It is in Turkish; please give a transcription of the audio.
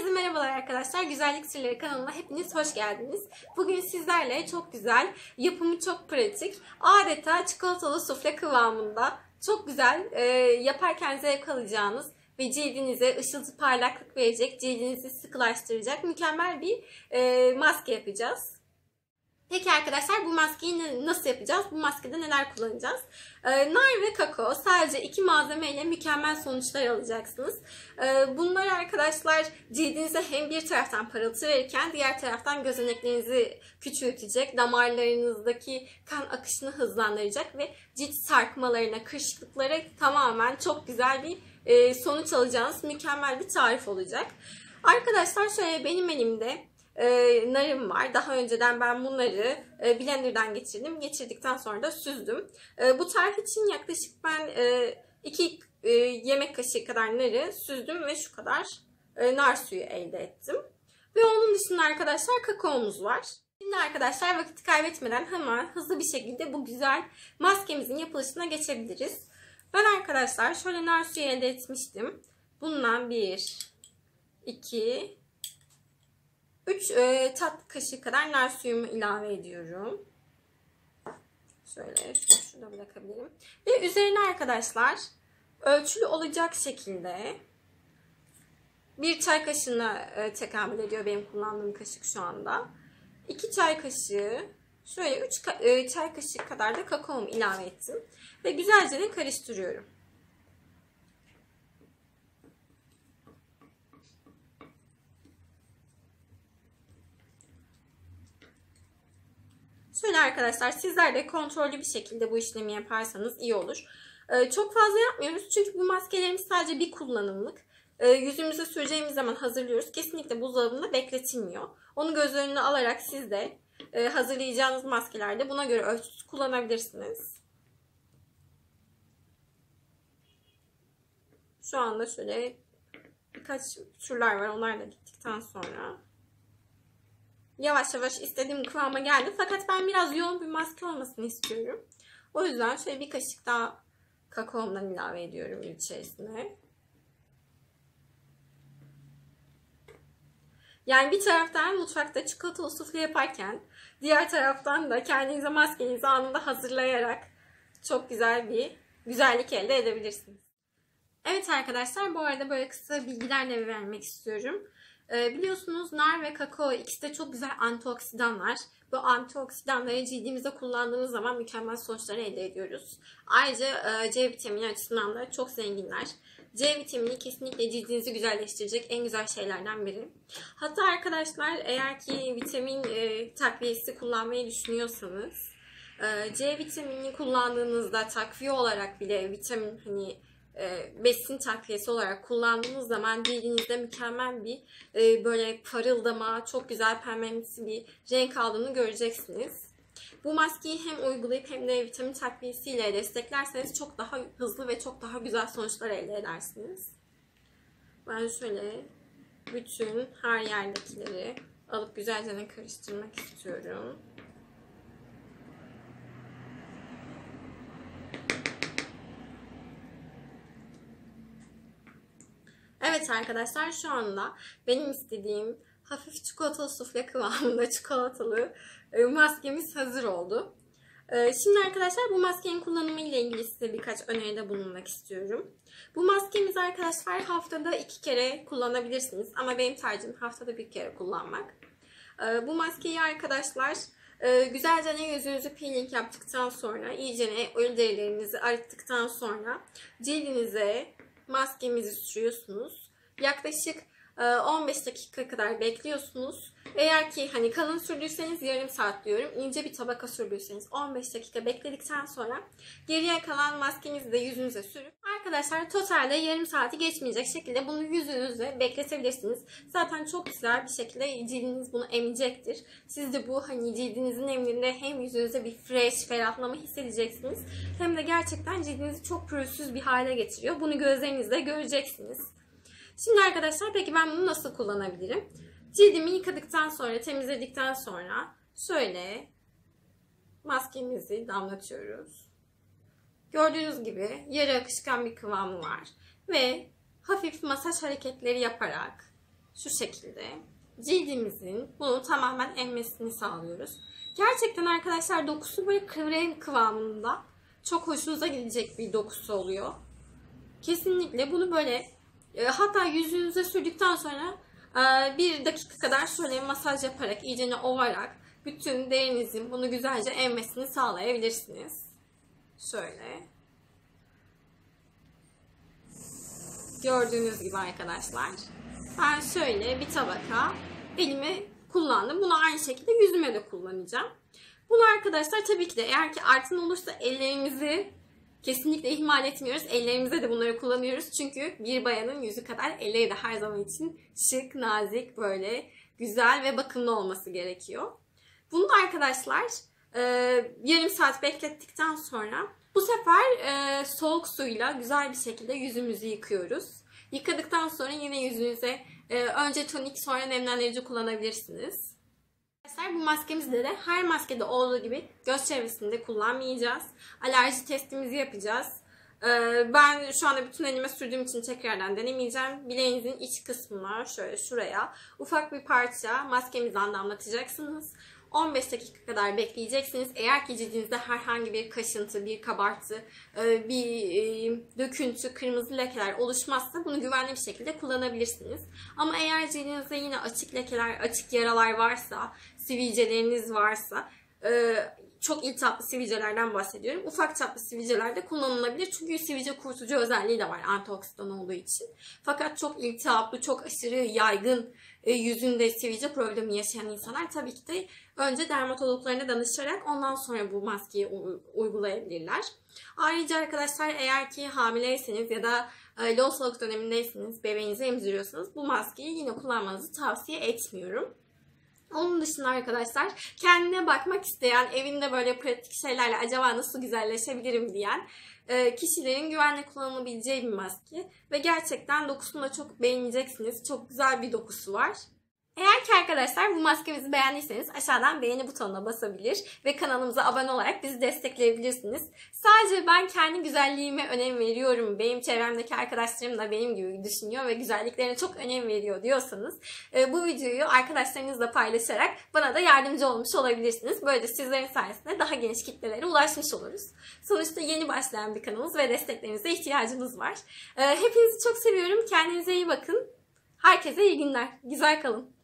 Herkese merhabalar arkadaşlar. Güzellik Sırları kanalına hepiniz hoş geldiniz. Bugün sizlerle çok güzel, yapımı çok pratik, adeta çikolatalı sufle kıvamında çok güzel, e, yaparken zevk alacağınız ve cildinize ışıltı parlaklık verecek, cildinizi sıkılaştıracak mükemmel bir e, maske yapacağız. Peki arkadaşlar bu maskeyi nasıl yapacağız? Bu maskede neler kullanacağız? Ee, nar ve kakao sadece iki malzemeyle mükemmel sonuçlar alacaksınız. Ee, bunlar arkadaşlar cildinize hem bir taraftan parıltı verirken diğer taraftan gözeneklerinizi küçültecek, damarlarınızdaki kan akışını hızlandıracak ve cilt sarkmalarına, kırışıklıklara tamamen çok güzel bir e, sonuç alacağınız mükemmel bir tarif olacak. Arkadaşlar şöyle benim elimde e, narım var. Daha önceden ben bunları e, blenderdan geçirdim. Geçirdikten sonra da süzdüm. E, bu tarif için yaklaşık ben 2 e, e, yemek kaşığı kadar narı süzdüm ve şu kadar e, nar suyu elde ettim. Ve onun dışında arkadaşlar kakaomuz var. Şimdi arkadaşlar vakit kaybetmeden hemen hızlı bir şekilde bu güzel maskemizin yapılışına geçebiliriz. Ben arkadaşlar şöyle nar suyu elde etmiştim. Bundan 1, 2, 3 e, tatlı kaşığı kadar nar suyumu ilave ediyorum. Şöyle şurada bırakabilirim. Ve üzerine arkadaşlar ölçülü olacak şekilde bir çay kaşığına e, tekabül ediyor benim kullandığım kaşık şu anda. 2 çay kaşığı şöyle 3 e, çay kaşığı kadar da kakaomu ilave ettim. Ve güzelce de karıştırıyorum. Şöyle arkadaşlar sizler de kontrollü bir şekilde bu işlemi yaparsanız iyi olur. Ee, çok fazla yapmıyoruz çünkü bu maskelerimiz sadece bir kullanımlık. Ee, yüzümüze süreceğimiz zaman hazırlıyoruz. Kesinlikle buzdolabında bekletilmiyor. Onu göz önüne alarak siz de e, hazırlayacağınız maskelerde buna göre ölçüsü kullanabilirsiniz. Şu anda şöyle birkaç türler var. Onlar da gittikten sonra yavaş yavaş istediğim kıvama geldi. Fakat ben biraz yoğun bir maske olmasını istiyorum. O yüzden şöyle bir kaşık daha kakaomdan ilave ediyorum içerisine. Yani bir taraftan mutfakta çikolatalı sufle yaparken diğer taraftan da kendinize maskenizi anında hazırlayarak çok güzel bir güzellik elde edebilirsiniz. Evet arkadaşlar bu arada böyle kısa bilgilerle vermek istiyorum. Ee, biliyorsunuz nar ve kakao ikisi de çok güzel antioksidanlar. Bu antioksidanları cildimizde kullandığımız zaman mükemmel sonuçlar elde ediyoruz. Ayrıca e, C vitamini açısından da çok zenginler. C vitamini kesinlikle cildinizi güzelleştirecek en güzel şeylerden biri. Hatta arkadaşlar eğer ki vitamin e, takviyesi kullanmayı düşünüyorsanız e, C vitamini kullandığınızda takviye olarak bile vitamin hani e, besin takviyesi olarak kullandığınız zaman cildinizde mükemmel bir e, böyle parıldama, çok güzel pembemsi bir renk aldığını göreceksiniz. Bu maskeyi hem uygulayıp hem de vitamin takviyesiyle desteklerseniz çok daha hızlı ve çok daha güzel sonuçlar elde edersiniz. Ben şöyle bütün her yerdekileri alıp güzelce karıştırmak istiyorum. Evet arkadaşlar şu anda benim istediğim hafif çikolatalı sufle kıvamında çikolatalı e, maskemiz hazır oldu. E, şimdi arkadaşlar bu maskenin kullanımı ile ilgili size birkaç öneride bulunmak istiyorum. Bu maskemizi arkadaşlar haftada iki kere kullanabilirsiniz. Ama benim tercihim haftada bir kere kullanmak. E, bu maskeyi arkadaşlar güzelce ne yüzünüzü peeling yaptıktan sonra iyice ne ölü derilerinizi arıttıktan sonra cildinize maskemizi sürüyorsunuz. Yaklaşık 15 e, dakika kadar bekliyorsunuz. Eğer ki hani kalın sürdüyseniz yarım saat diyorum. İnce bir tabaka sürdüyseniz 15 dakika bekledikten sonra geriye kalan maskenizi de yüzünüze sürüp arkadaşlar totalde yarım saati geçmeyecek şekilde bunu yüzünüzde bekletebilirsiniz. Zaten çok güzel bir şekilde cildiniz bunu emecektir. Siz de bu hani cildinizin emrinde hem yüzünüze bir fresh, ferahlama hissedeceksiniz. Hem de gerçekten cildinizi çok pürüzsüz bir hale getiriyor. Bunu gözlerinizle göreceksiniz. Şimdi arkadaşlar peki ben bunu nasıl kullanabilirim? Cildimi yıkadıktan sonra, temizledikten sonra şöyle maskemizi damlatıyoruz. Gördüğünüz gibi yarı akışkan bir kıvamı var. Ve hafif masaj hareketleri yaparak şu şekilde cildimizin bunu tamamen emmesini sağlıyoruz. Gerçekten arkadaşlar dokusu böyle krem kıvamında çok hoşunuza gidecek bir dokusu oluyor. Kesinlikle bunu böyle e, hatta yüzünüze sürdükten sonra e, bir dakika kadar şöyle masaj yaparak iyicene ovarak bütün derinizin bunu güzelce emmesini sağlayabilirsiniz. Şöyle. Gördüğünüz gibi arkadaşlar. Ben şöyle bir tabaka elime kullandım. Bunu aynı şekilde yüzüme de kullanacağım. Bunu arkadaşlar tabii ki de eğer ki artın olursa ellerimizi kesinlikle ihmal etmiyoruz. Ellerimize de bunları kullanıyoruz. Çünkü bir bayanın yüzü kadar elleri de her zaman için şık, nazik, böyle güzel ve bakımlı olması gerekiyor. Bunu da arkadaşlar e, yarım saat beklettikten sonra bu sefer e, soğuk suyla güzel bir şekilde yüzümüzü yıkıyoruz. Yıkadıktan sonra yine yüzünüze e, önce tonik sonra nemlendirici kullanabilirsiniz. Arkadaşlar bu maskemizde de her maskede olduğu gibi göz çevresinde kullanmayacağız. Alerji testimizi yapacağız. Ee, ben şu anda bütün elime sürdüğüm için tekrardan denemeyeceğim. Bileğinizin iç kısmına şöyle şuraya ufak bir parça maskemizden damlatacaksınız. 15 dakika kadar bekleyeceksiniz. Eğer ki cildinizde herhangi bir kaşıntı, bir kabartı, e, bir e, döküntü, kırmızı lekeler oluşmazsa bunu güvenli bir şekilde kullanabilirsiniz. Ama eğer cildinizde yine açık lekeler, açık yaralar varsa, sivilceleriniz varsa e, çok iltihaplı sivilcelerden bahsediyorum. Ufak çaplı sivilceler de kullanılabilir. Çünkü sivilce kurtucu özelliği de var antioksidan olduğu için. Fakat çok iltihaplı, çok aşırı yaygın e, yüzünde sivilce problemi yaşayan insanlar tabii ki de önce dermatologlarına danışarak ondan sonra bu maskeyi uygulayabilirler. Ayrıca arkadaşlar eğer ki hamileyseniz ya da e, lohusalık dönemindeyseniz, bebeğinizi emziriyorsanız bu maskeyi yine kullanmanızı tavsiye etmiyorum. Onun dışında arkadaşlar kendine bakmak isteyen, evinde böyle pratik şeylerle acaba nasıl güzelleşebilirim diyen e, kişilerin güvenle kullanılabileceği bir maske. Ve gerçekten dokusunu da çok beğeneceksiniz. Çok güzel bir dokusu var. Eğer ki arkadaşlar bu maskemizi beğendiyseniz aşağıdan beğeni butonuna basabilir ve kanalımıza abone olarak bizi destekleyebilirsiniz. Sadece ben kendi güzelliğime önem veriyorum. Benim çevremdeki arkadaşlarım da benim gibi düşünüyor ve güzelliklerine çok önem veriyor diyorsanız e, bu videoyu arkadaşlarınızla paylaşarak bana da yardımcı olmuş olabilirsiniz. Böyle de sizlerin sayesinde daha geniş kitlelere ulaşmış oluruz. Sonuçta yeni başlayan bir kanalımız ve desteklerinize ihtiyacımız var. E, hepinizi çok seviyorum. Kendinize iyi bakın. Herkese iyi günler. Güzel kalın.